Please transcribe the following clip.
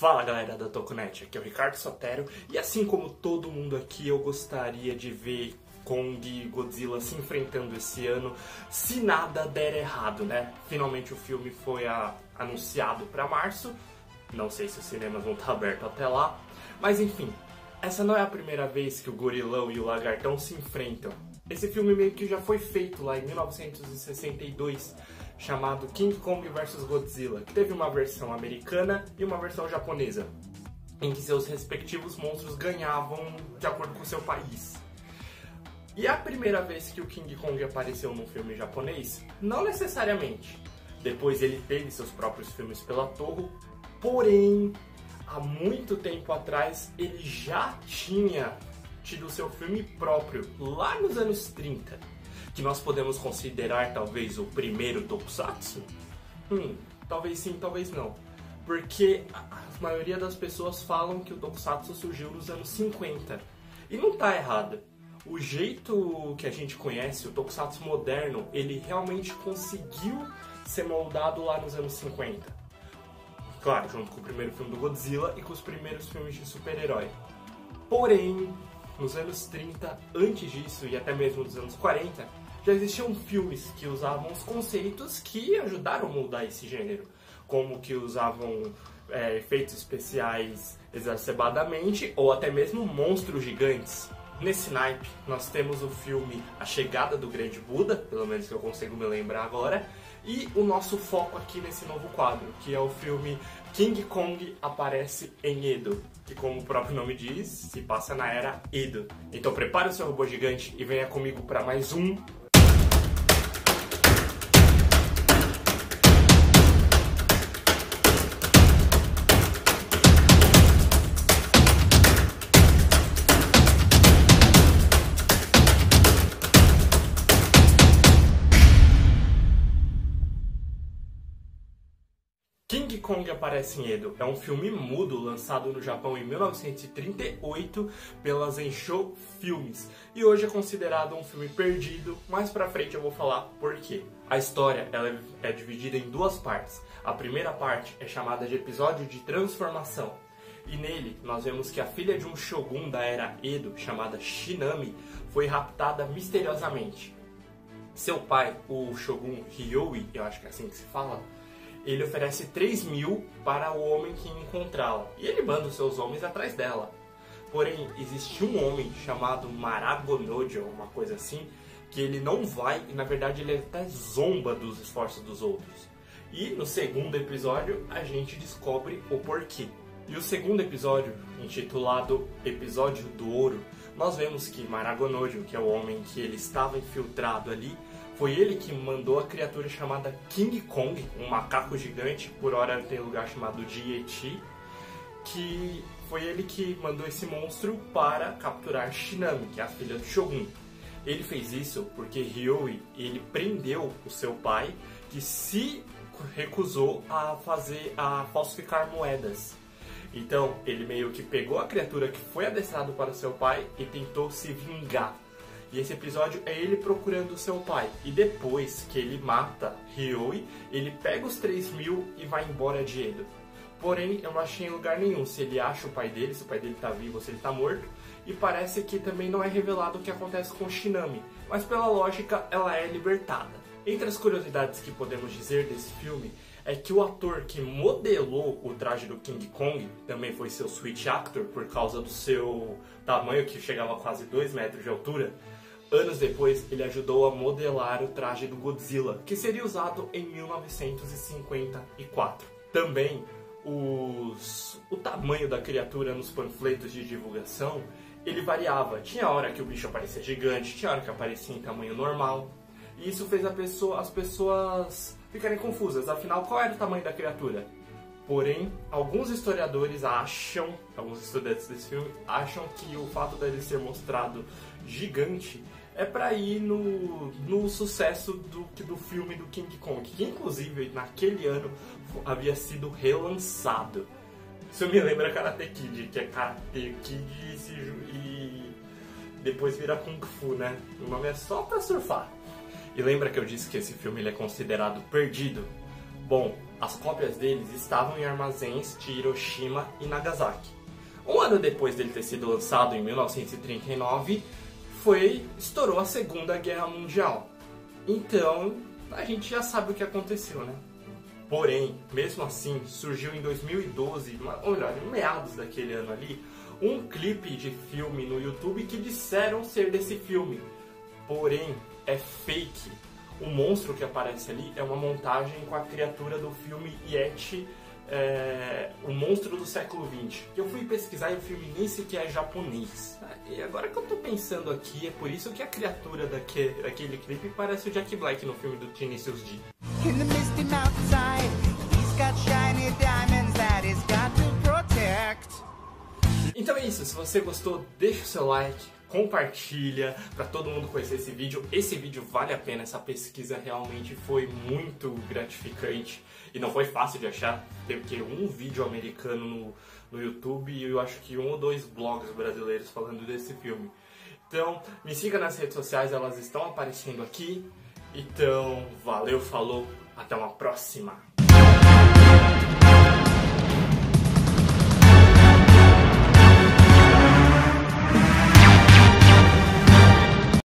Fala galera da Tokunet, aqui é o Ricardo Sotero e assim como todo mundo aqui, eu gostaria de ver Kong e Godzilla se enfrentando esse ano, se nada der errado, né? Finalmente o filme foi a, anunciado para março, não sei se os cinemas vão estar abertos até lá, mas enfim, essa não é a primeira vez que o gorilão e o lagartão se enfrentam. Esse filme meio que já foi feito lá em 1962 chamado King Kong vs Godzilla, que teve uma versão americana e uma versão japonesa, em que seus respectivos monstros ganhavam de acordo com seu país. E a primeira vez que o King Kong apareceu num filme japonês? Não necessariamente. Depois ele teve seus próprios filmes pela Toho, porém, há muito tempo atrás ele já tinha tido seu filme próprio, lá nos anos 30 que nós podemos considerar talvez o primeiro Tokusatsu? Hum, talvez sim, talvez não. Porque a maioria das pessoas falam que o Tokusatsu surgiu nos anos 50. E não tá errado. O jeito que a gente conhece, o Tokusatsu moderno, ele realmente conseguiu ser moldado lá nos anos 50. Claro, junto com o primeiro filme do Godzilla e com os primeiros filmes de super-herói. Porém, nos anos 30, antes disso e até mesmo nos anos 40, já existiam filmes que usavam os conceitos que ajudaram a moldar esse gênero, como que usavam é, efeitos especiais exacerbadamente ou até mesmo monstros gigantes. Nesse naipe, nós temos o filme A Chegada do Grande Buda, pelo menos que eu consigo me lembrar agora, e o nosso foco aqui nesse novo quadro, que é o filme King Kong Aparece em Edo, que como o próprio nome diz, se passa na era Edo. Então prepare o seu robô gigante e venha comigo para mais um King Kong Aparece em Edo é um filme mudo lançado no Japão em 1938 pela Zensho Filmes e hoje é considerado um filme perdido. Mais pra frente eu vou falar por quê. A história ela é dividida em duas partes. A primeira parte é chamada de episódio de transformação e nele nós vemos que a filha de um shogun da era Edo chamada Shinami foi raptada misteriosamente. Seu pai, o shogun Ryoi, eu acho que é assim que se fala, ele oferece 3 mil para o homem que encontrá-la. E ele manda os seus homens atrás dela. Porém, existe um homem chamado Maragonojo, uma coisa assim, que ele não vai e na verdade ele até zomba dos esforços dos outros. E no segundo episódio a gente descobre o porquê. E o segundo episódio, intitulado Episódio do Ouro, nós vemos que Maragonojo, que é o homem que ele estava infiltrado ali, foi ele que mandou a criatura chamada King Kong, um macaco gigante, por hora tem lugar chamado Jieti, que foi ele que mandou esse monstro para capturar Shinami, que é a filha do Shogun. Ele fez isso porque Ryoi ele prendeu o seu pai, que se recusou a fazer a falsificar moedas. Então ele meio que pegou a criatura que foi adestrado para seu pai e tentou se vingar e esse episódio é ele procurando o seu pai. E depois que ele mata Ryoi, ele pega os 3 mil e vai embora de Edo. Porém, eu não achei em lugar nenhum se ele acha o pai dele, se o pai dele tá vivo ou se ele tá morto. E parece que também não é revelado o que acontece com Shinami, mas pela lógica ela é libertada. Entre as curiosidades que podemos dizer desse filme é que o ator que modelou o traje do King Kong também foi seu switch actor por causa do seu tamanho que chegava a quase 2 metros de altura. Anos depois, ele ajudou a modelar o traje do Godzilla, que seria usado em 1954. Também, os... o tamanho da criatura nos panfletos de divulgação, ele variava. Tinha hora que o bicho aparecia gigante, tinha hora que aparecia em tamanho normal. E isso fez pessoa, as pessoas ficarem confusas. Afinal, qual era o tamanho da criatura? Porém, alguns historiadores acham, alguns estudantes desse filme, acham que o fato dele ser mostrado gigante é para ir no, no sucesso do, do filme do King Kong, que inclusive naquele ano havia sido relançado. Isso me lembra Karate Kid, que é Karate Kid e, e depois vira Kung Fu, né? O nome é só pra surfar. E lembra que eu disse que esse filme ele é considerado perdido? Bom, As cópias deles estavam em armazéns de Hiroshima e Nagasaki. Um ano depois dele ter sido lançado, em 1939, foi estourou a Segunda Guerra Mundial. Então, a gente já sabe o que aconteceu, né? Porém, mesmo assim, surgiu em 2012, ou melhor, em meados daquele ano ali, um clipe de filme no YouTube que disseram ser desse filme. Porém, é fake. O monstro que aparece ali é uma montagem com a criatura do filme Yeti, é, O Monstro do Século XX. Eu fui pesquisar e o filme nem sequer é japonês. E agora que eu tô pensando aqui, é por isso que a criatura daquele, daquele clipe parece o Jack Black no filme do Tinicius D. In the misty mountainside, he's got shiny diamonds that he's got to protect. Então é isso, se você gostou, deixa o seu like, compartilha para todo mundo conhecer esse vídeo. Esse vídeo vale a pena, essa pesquisa realmente foi muito gratificante e não foi fácil de achar. Teve que um vídeo americano no, no YouTube e eu acho que um ou dois blogs brasileiros falando desse filme. Então, me siga nas redes sociais, elas estão aparecendo aqui. Então, valeu, falou, até uma próxima!